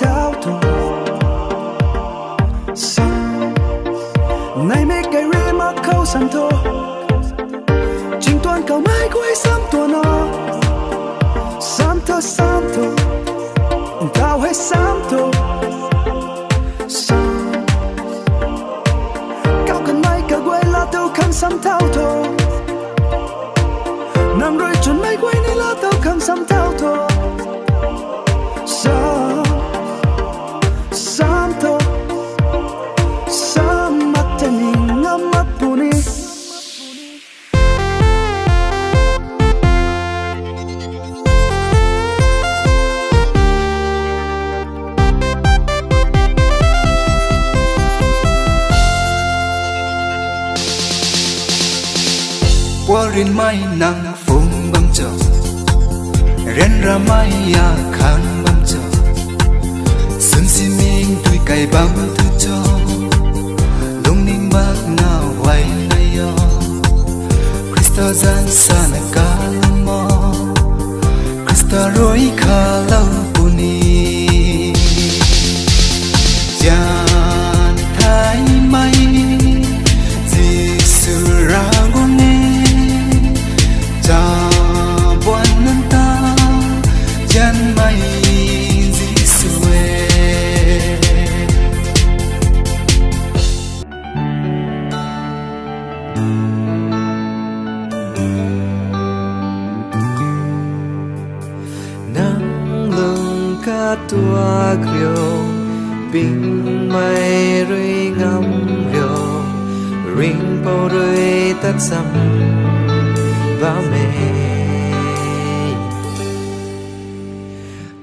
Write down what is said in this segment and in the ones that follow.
sam thao tu nay mấy cái rê mà khâu sam thô trình toàn cầu mai quay sam tua nó. Sam thơ sam thô thao hay sam thô sam cao cần mai cả quay là đâu khăn sam thao thô nằm rồi chuẩn mai quay này là đâu khăn sam thao rin mai nang phung bam cho ren ra mai ya khan bam cho sun si ming tui cày bam thu tua griều bình mây rơi ngắm riều ring bao rơi tắt sầm và mê.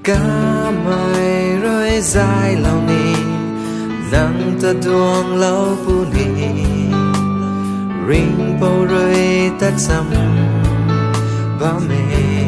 Cá mây rơi dài lâu ni nắng ta đuông lâu bu ni ring bao rơi tắt sầm và mê. ra con rồi nắng ta bát lao rát là ghê can đi rồi can lao sini can lao rát là ghê ra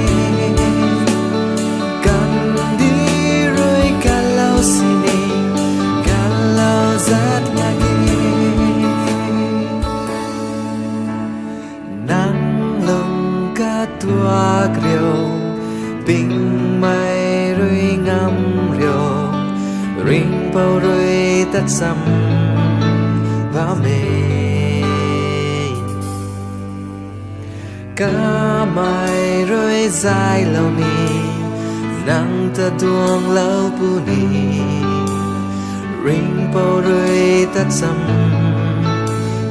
tua griều bình mai rơi ngắm riều ring bao rơi tắt sầm và mê. Cả mai rơi dài lâu ni nắng ta tuông lâu bu ni ring bao rơi tắt sầm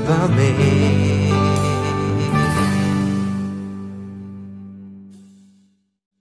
và mê.